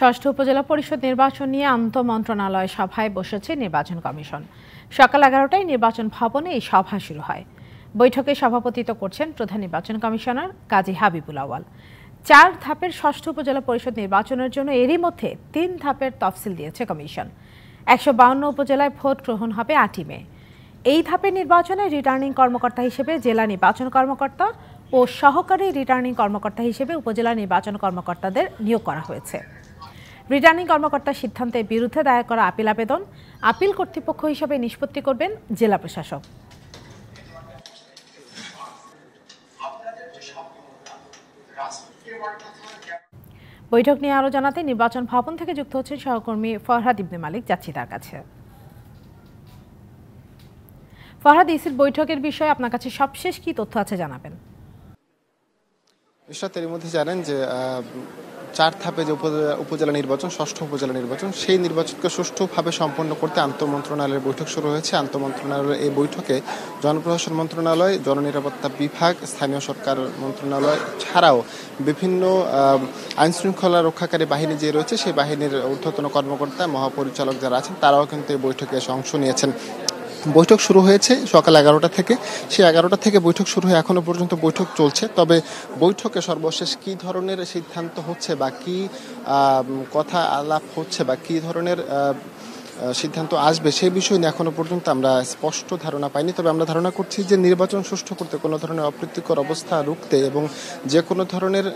ষষ্ঠ উপজেলা পরিষদ নির্বাচন নিয়ে আন্তঃমন্ত্রণালয় সভায় বসেছে নির্বাচন কমিশন। সকাল এগারোটায় নির্বাচন ভবনে এই সভা শুরু হয়। বৈঠকে সভাপতিত্ব করছেন প্রধান নির্বাচন কমিশনার কাজী হাবিবুল আওয়াল চার ধাপের ষষ্ঠ উপজেলা পরিষদ নির্বাচনের জন্য এরই মধ্যে তিন ধাপের তফসিল দিয়েছে কমিশন। একশো বাউন্ন উপজেলায় ভোট গ্রহণ হবে আটই মে। এই ধাপের নির্বাচনে রিটার্নিং কর্মকর্তা হিসেবে জেলা নির্বাচন কর্মকর্তা ও সহকারী রিটার্নিং কর্মকর্তা হিসেবে উপজেলা নির্বাচন কর্মকর্তাদের নিয়োগ করা হয়েছে। রিটার্নিং কর্মকর্তার সিদ্ধান্তের বিরুদ্ধে দায়ের করা আপিল আবেদন আপিল কর্তৃপক্ষ হিসেবে নিষ্পত্তি করবেন জেলা প্রশাসক। বৈঠক নিয়ে আরও জানাতে নির্বাচন ভবন থেকে যুক্ত হচ্ছেন সহকর্মী ফরহাদ ইবনে মালিক যাচ্ছি তার কাছে। ফরহাদ ইসির বৈঠকের বিষয়ে আপনার কাছে সবশেষ কি তথ্য আছে জানাবেন? ঈশ্বর এর মধ্যে জানেন যে চার ধাপে যে উপজেলা- নির্বাচন, ষষ্ঠ উপজেলা নির্বাচন, সেই নির্বাচনকে সুষ্ঠুভাবে সম্পন্ন করতে আন্তঃমন্ত্রণালয়ের বৈঠক শুরু হয়েছে। আন্তঃমন্ত্রণালয়ের এই বৈঠকে জনপ্রশাসন মন্ত্রণালয়, জননিরাপত্তা বিভাগ, স্থানীয় সরকার মন্ত্রণালয় ছাড়াও বিভিন্ন আইন শৃঙ্খলা রক্ষাকারী বাহিনী যে রয়েছে, সেই বাহিনীর ঊর্ধ্বতন কর্মকর্তা, মহাপরিচালক যারা আছেন, তারাও কিন্তু এই বৈঠকে অংশ নিয়েছেন। বৈঠক শুরু হয়েছে সকাল এগারোটা থেকে। সেই এগারোটা থেকে বৈঠক শুরু হয়ে এখনও পর্যন্ত বৈঠক চলছে। তবে বৈঠকে সর্বশেষ কি ধরনের সিদ্ধান্ত হচ্ছে বা কি কথা আলাপ হচ্ছে বা কি ধরনের সিদ্ধান্ত আসবে সেই বিষয় নিয়ে এখনও পর্যন্ত আমরা স্পষ্ট ধারণা পাইনি। তবে আমরা ধারণা করছি যে নির্বাচন সুষ্ঠু করতে কোনো ধরনের অপ্রীতিকর অবস্থা রুখতে এবং যে কোনো ধরনের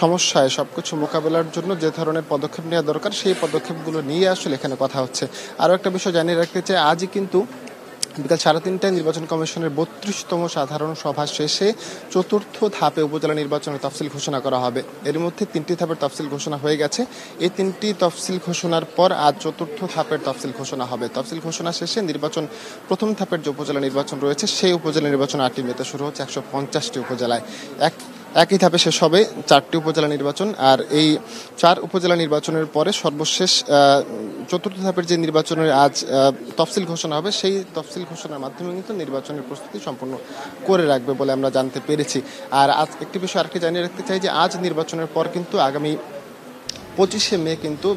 সমস্যায় সব কিছু মোকাবেলার জন্য যে ধরনের পদক্ষেপ নেওয়া দরকার সেই পদক্ষেপগুলো নিয়ে আসলে এখানে কথা হচ্ছে। আরও একটা বিষয় জানিয়ে রাখতে চাই, আজই কিন্তু বিকাল সাড়ে তিনটায় নির্বাচন কমিশনের বত্রিশতম সাধারণ সভা শেষে চতুর্থ ধাপে উপজেলা নির্বাচনের তফসিল ঘোষণা করা হবে। এর মধ্যে তিনটি ধাপের তফসিল ঘোষণা হয়ে গেছে। এই তিনটি তফসিল ঘোষণার পর আজ চতুর্থ ধাপের তফসিল ঘোষণা হবে। তফসিল ঘোষণা শেষে নির্বাচন, প্রথম ধাপের যে উপজেলা নির্বাচন রয়েছে, সেই উপজেলা নির্বাচন আটই মেতে শুরু হচ্ছে একশো পঞ্চাশটি উপজেলায়। এক একই ধাপে শেষ হবে চারটি উপজেলা নির্বাচন আর এই চার উপজেলা নির্বাচনের পরে সর্বশেষ চতুর্থ ধাপের যে নির্বাচনের আজ তফসিল ঘোষণা হবে, সেই তফসিল ঘোষণার মাধ্যমে কিন্তু নির্বাচনের প্রস্তুতি সম্পূর্ণ করে রাখবে বলে আমরা জানতে পেরেছি। আর আজ একটি বিষয় আরেকটি জানিয়ে রাখতে চাই যে, আজ নির্বাচনের পর কিন্তু আগামী পঁচিশে মে কিন্তু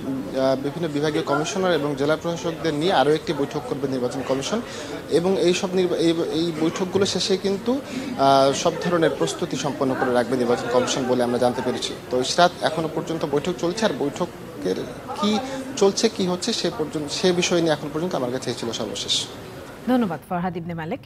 বিভিন্ন বিভাগীয় কমিশনার এবং জেলা প্রশাসকদের নিয়ে আরও একটি বৈঠক করবে নির্বাচন কমিশন। এবং এই সব এই- বৈঠকগুলো শেষে কিন্তু সব ধরনের প্রস্তুতি সম্পন্ন করে রাখবে নির্বাচন কমিশন বলে আমরা জানতে পেরেছি। তো ইসরাত এখনও পর্যন্ত বৈঠক চলছে আর বৈঠকের কি চলছে, কি হচ্ছে সে পর্যন্ত, সে বিষয় নিয়ে এখন পর্যন্ত আমার কাছে ছিল সর্বশেষ। ধন্যবাদ, ফরহাদ ইবনে মালিক।